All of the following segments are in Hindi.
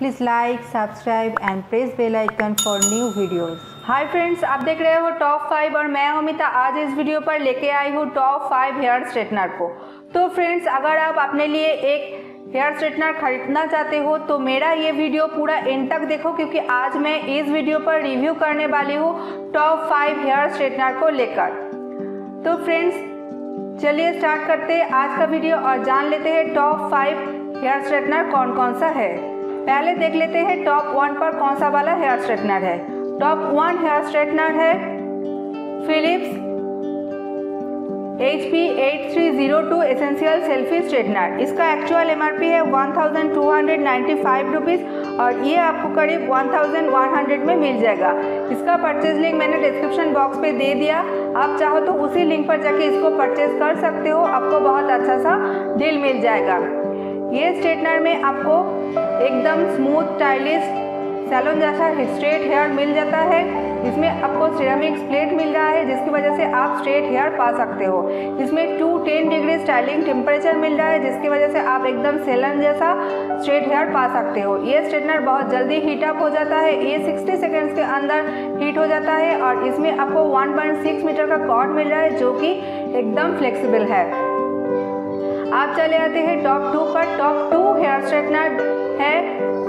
Please like subscribe and press bell icon for new videos hi friends आप देख रहे हो टॉप फाइव और मैं अमिता आज इस वीडियो पर लेके आई हूँ टॉप फाइव हेयर स्ट्रेटनर को। तो फ्रेंड्स अगर आप अपने लिए एक हेयर स्ट्रेटनर खरीदना चाहते हो तो मेरा ये वीडियो पूरा एंड तक देखो, क्योंकि आज मैं इस वीडियो पर रिव्यू करने वाली हूँ टॉप फाइव हेयर स्ट्रेटनर को लेकर। तो फ्रेंड्स चलिए स्टार्ट करते हैं आज का वीडियो और जान लेते हैं टॉप फाइव हेयर स्ट्रेटनर कौन कौन सा है। पहले देख लेते हैं टॉप वन पर कौन सा वाला हेयर स्ट्रेटनर है। टॉप वन हेयर स्ट्रेटनर है Philips H P eight three zero two essential selfie straightener इसका एक्चुअल एम आर पी है one thousand two hundred ninety five rupees और ये आपको करीब वन थाउज़ेंड वन हंड्रेड में मिल जाएगा। इसका परचेज लिंक मैंने डिस्क्रिप्शन बॉक्स पे दे दिया। आप चाहो तो उसी लिंक पर जाके इसको परचेज कर सकते हो। आपको बहुत अच्छा सा डील मिल जाएगा। ये स्ट्रेटनर में आपको एकदम स्मूथ स्टाइलिश सैलून जैसा स्ट्रेट हेयर मिल जाता है। इसमें आपको सिरामिक प्लेट मिल रहा है, जिसकी वजह से आप स्ट्रेट हेयर पा सकते हो। इसमें two ten degree styling temperature मिल रहा है, जिसकी वजह से आप एकदम सेलन जैसा स्ट्रेट हेयर पा सकते हो। ये स्ट्रेटनर बहुत जल्दी हीट अप हो जाता है, ये 60 सेकेंड्स के अंदर हीट हो जाता है और इसमें आपको 1.6 मीटर का कॉर्ड मिल रहा है, जो कि एकदम फ्लेक्सिबल है। आप चले आते हैं टॉप टू पर। टॉप टू हेयर स्ट्रेटनर है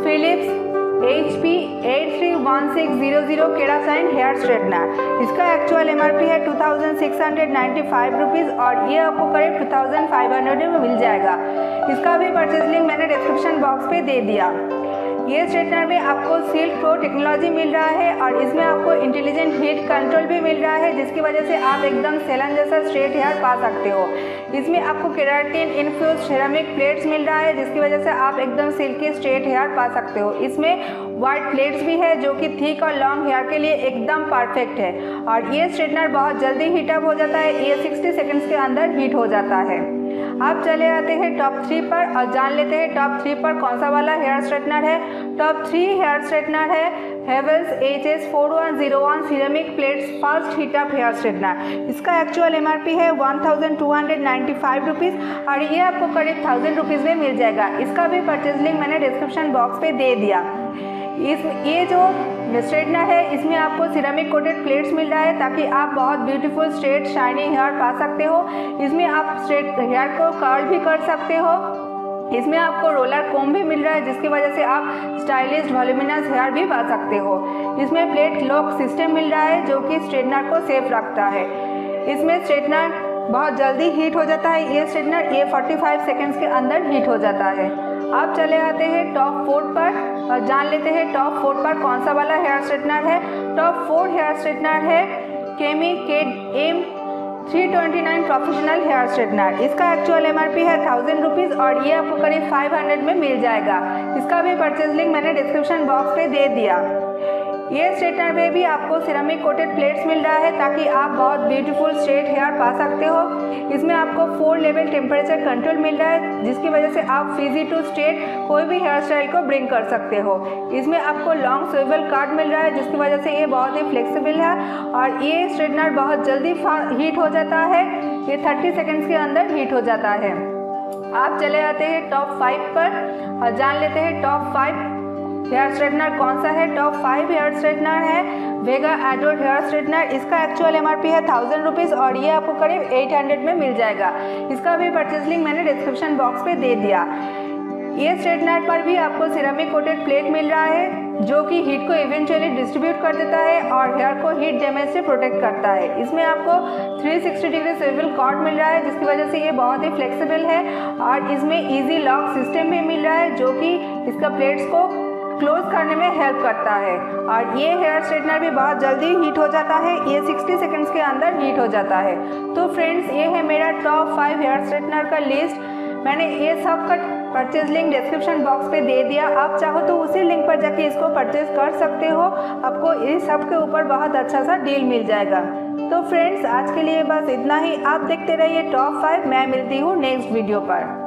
Philips H P eight three one six zero zero Kerashine hair straightener. इसका एक्चुअल एम आर पी है two thousand six hundred ninety five rupees और ये आपको करीब टू थाउज़ेंड फाइव हंड्रेड में मिल जाएगा। इसका भी परचेज लिंक मैंने डिस्क्रिप्शन बॉक्स पे दे दिया। ये स्ट्रेटनर में आपको सिल्क प्रो टेक्नोलॉजी मिल रहा है और इसमें आपको इंटेलिजेंट हीट कंट्रोल भी मिल रहा है, जिसकी वजह से आप एकदम सेलन जैसा स्ट्रेट हेयर पा सकते हो। इसमें आपको केराटिन इन्फ्यूज सेरामिक प्लेट्स मिल रहा है, जिसकी वजह से आप एकदम सिल्की स्ट्रेट हेयर पा सकते हो। इसमें वाइट प्लेट्स भी है, जो कि थिक और लॉन्ग हेयर के लिए एकदम परफेक्ट है। और ये स्ट्रेटनर बहुत जल्दी हीटअप हो जाता है, ये 60 सेकेंड्स के अंदर हीट हो जाता है। अब चले आते हैं टॉप थ्री पर और जान लेते हैं टॉप थ्री पर कौन सा वाला हेयर स्ट्रेटनर है? टॉप थ्री हेयर स्ट्रेटनर है Havells H S four one zero one ceramic plates fast heat up hair straightener इसका एक्चुअल एम आर पी है one thousand two hundred ninety five rupees और ये आपको करीब थाउज़ेंड रुपीज़ में मिल जाएगा। इसका भी परचेज लिंक मैंने डिस्क्रिप्शन बॉक्स पे दे दिया। इस, ये जो स्ट्रेटनर है। इसमें आपको सिरामिक कोटेड प्लेट्स मिल रहा है ताकि आप बहुत ब्यूटीफुल स्ट्रेट शाइनी हेयर पा सकते हो। इसमें आप स्ट्रेट हेयर को कर्ल भी कर सकते हो। इसमें आपको रोलर कोम भी मिल रहा है, जिसकी वजह से आप स्टाइलिश वॉल्यूमिनस हेयर भी पा सकते हो। इसमें प्लेट लॉक सिस्टम मिल रहा है, जो कि स्ट्रेटनर को सेफ़ रखता है। इसमें स्ट्रेटनर बहुत जल्दी हीट हो जाता है। ये स्ट्रेटनर ये 45 सेकेंड्स के अंदर हीट हो जाता है। अब चले आते हैं टॉप फोर पर। और जान लेते हैं टॉप फोर पर कौन सा वाला हेयर स्ट्रेटनर है। टॉप फोर हेयर स्ट्रेटनर है Kemei K M 329 professional hair straightener इसका एक्चुअल एमआरपी है थाउज़ेंड रुपीज़ और ये आपको करीब 500 में मिल जाएगा। इसका भी परचेज लिंक मैंने डिस्क्रिप्शन बॉक्स पे दे दिया। ये स्ट्रेटनर में भी आपको सिरामिक कोटेड प्लेट्स मिल रहा है ताकि आप बहुत ब्यूटीफुल स्ट्रेट हेयर पा सकते हो। इसमें आपको फोर लेवल टेम्परेचर कंट्रोल मिल रहा है, जिसकी वजह से आप फिजी टू स्ट्रेट कोई भी हेयर स्टाइल को ब्रिंग कर सकते हो। इसमें आपको लॉन्ग स्वेबल कार्ड मिल रहा है, जिसकी वजह से ये बहुत ही फ्लेक्सिबल है और ये स्ट्रेटनर बहुत जल्दी हीट हो जाता है। ये थर्टी सेकेंड्स के अंदर हीट हो जाता है। आप चले आते हैं टॉप फाइव पर और जान लेते हैं टॉप फाइव हेयर स्ट्रेटनर कौन सा है? टॉप फाइव हेयर स्ट्रेटनर है। वेगा एडोर हेयर स्ट्रेटनर, इसका एक्चुअल एमआरपी है थाउज़ेंड रुपीज़ और ये आपको करीब एट हंड्रेड में मिल जाएगा। इसका भी परचेज लिंक मैंने डिस्क्रिप्शन बॉक्स पे दे दिया। ये स्ट्रेटनर पर भी आपको सिरामिक कोटेड प्लेट मिल रहा है, जो कि हीट को इवेंचुअली डिस्ट्रीब्यूट कर देता है और हेयर को हीट डैमेज से प्रोटेक्ट करता है। इसमें आपको 360 डिग्री स्विवल कॉर्ड मिल रहा है, जिसकी वजह से ये बहुत ही फ्लेक्सिबल है और इसमें इजी लॉक सिस्टम भी मिल रहा है, जो कि इसका प्लेट्स को क्लोज करने में हेल्प करता है। और ये हेयर स्ट्रेटनर भी बहुत जल्दी हीट हो जाता है, ये 60 सेकंड्स के अंदर हीट हो जाता है। तो फ्रेंड्स ये है मेरा टॉप फाइव हेयर स्ट्रेटनर का लिस्ट मैंने ये सब का परचेज लिंक डिस्क्रिप्शन बॉक्स पे दे दिया। आप चाहो तो उसी लिंक पर जाके इसको परचेज कर सकते हो। आपको इस सब के ऊपर बहुत अच्छा सा डील मिल जाएगा। तो फ्रेंड्स आज के लिए बस इतना ही। आप देखते रहिए टॉप फाइव मैं मिलती हूँ नेक्स्ट वीडियो पर।